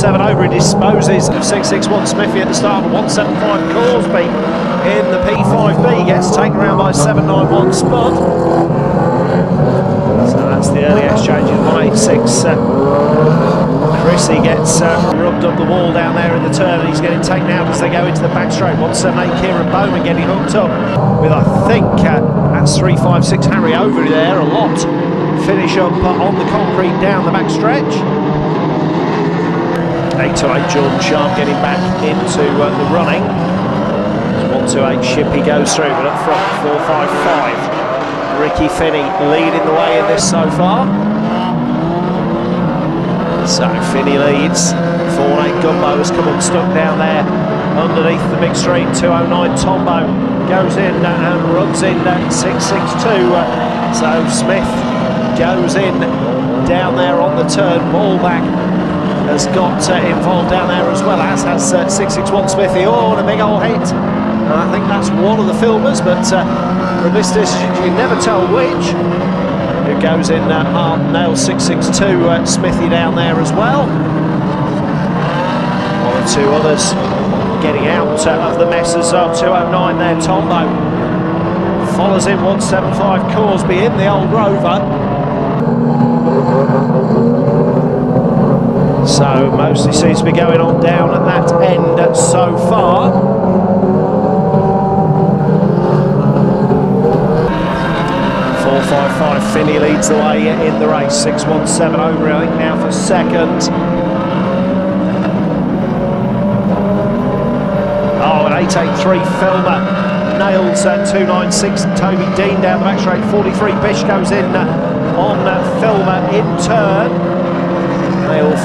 7 over. He disposes of 661 Smithy at the start of 175 Corsby in the P5B. Gets taken around by 791 Spud So that's the early exchange in 186. Uh, Chrissy gets uh, rubbed up the wall down there in the turn and he's getting taken out as they go into the back straight. 178 Kieran Bowman getting hooked up with, I think, uh, that's 356 Harry over there a lot. Finish up on the concrete down the back stretch. 8 to 8 Jordan Sharp getting back into uh, the running. 1 to 8 Shippy goes through but up front 4 5 5. Ricky Finney leading the way in this so far. So Finney leads. 4-8 Gumbo has come unstuck down there underneath the big street. 209 Tombo goes in and runs in that 662. So Smith goes in down there on the turn. Ballback has got uh, involved down there as well, as has uh, 661 Smithy. Oh, and a big old hit. And I think that's one of the filmers, but uh, Robistis, you can never tell which. Who goes in uh, hard nail 662 uh, Smithy down there as well. One or two others getting out uh, of the mess as well. 209 there, Tombo. Follows in 175 Corsby in the old Rover. So mostly seems to be going on down at that end so far. Four five five Finney leads the way in the race. Six one seven over I think now for second. Oh, an eight eight three Filmer nails uh, two nine six Toby Dean down the back straight. Forty three Bish goes in uh, on uh, Filmer in turn.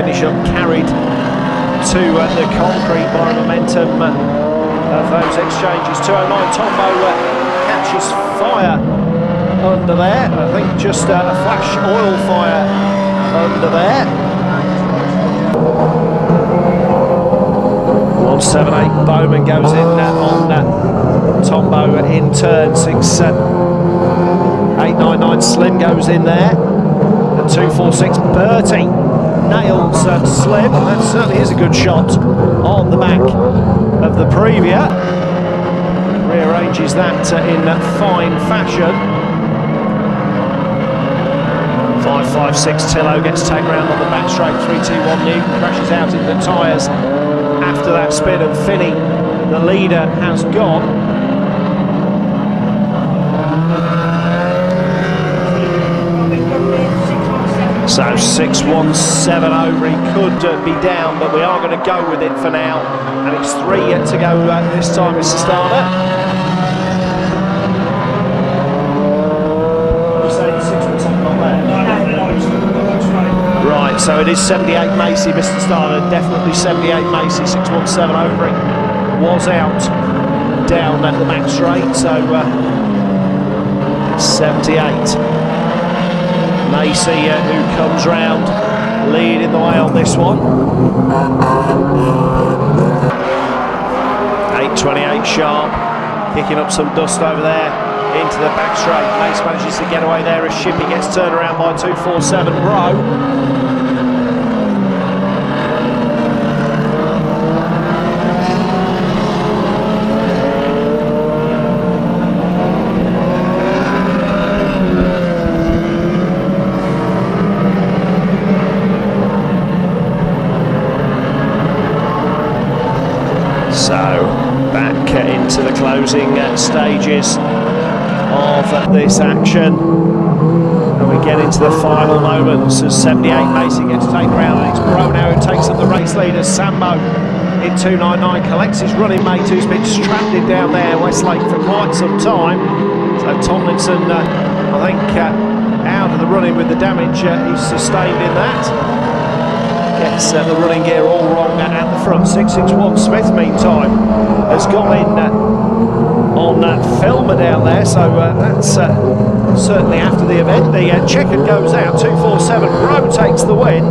Finish up carried to uh, the concrete by momentum uh, of those exchanges. 209 Tombo uh, catches fire under there. I think just uh, a flash oil fire under there. 178 Bowman goes in uh, on uh, Tombo in turn. 6 uh, 899 Slim goes in there. And 246 Bertie nails uh, Slim. That certainly is a good shot on the back of the Previa. Rearranges that uh, in fine fashion. 556 Tillo gets taken round on the back straight. 321 Newton crashes out into the tyres after that spin. And Finney, the leader, has gone. So 617 over, he could uh, be down, but we are going to go with it for now. And it's three yet to go uh, this time, Mr. Starter. Right, so it is 78 Macy, Mr. Starter. Definitely 78 Macy, 617 over. It was out down at the max rate, so uh, 78. Uh, who comes round leading the way on this one. 8.28 sharp, kicking up some dust over there into the back straight. Mace manages to get away there as Shippy gets turned around by 247 Bro. So back uh, into the closing stages of this action. And we get into the final moments as 78 Macy gets taken around and it's Bro now who takes up the race leader. Sambo in 299 collects his running mate who's been stranded down there Westlake for quite some time. So Tomlinson, uh, I think, uh, out of the running with the damage uh, he's sustained in that gets uh, the running gear all wrong at the front. 661 Smith, meantime, has gone in uh, on that uh, Filmer down there, so uh, that's uh, certainly after the event. The uh, checkered goes out, 247, Bro takes the win.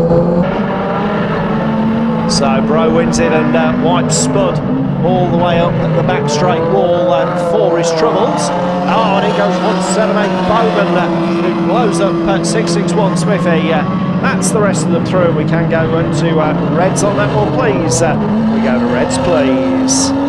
So Bro wins it and uh, wipes Spud all the way up at the back straight wall uh, for his troubles. Oh, and it goes 178 Bowman uh, who blows up at 661 Smithy. Uh, that's the rest of them through. We can go into uh, Reds on that one, please. Uh, we go to Reds, please.